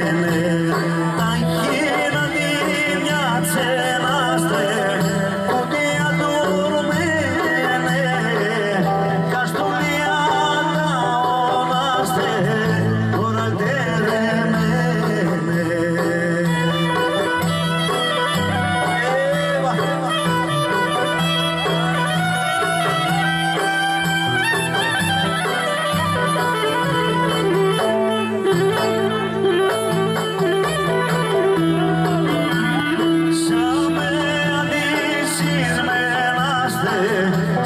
Amen.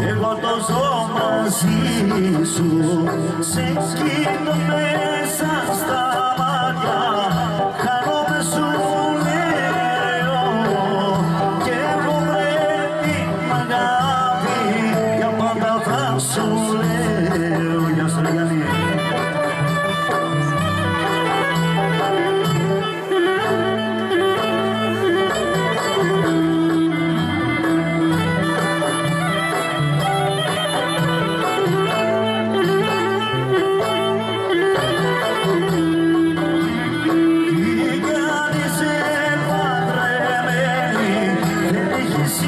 Εγώ το ζω μαζί σου. Σε εκείνο μέσα στα μάτια. Χαρούμε σου ναι, λέω. Και εγώ πρέπει Για πάντα σου λέω.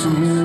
soon.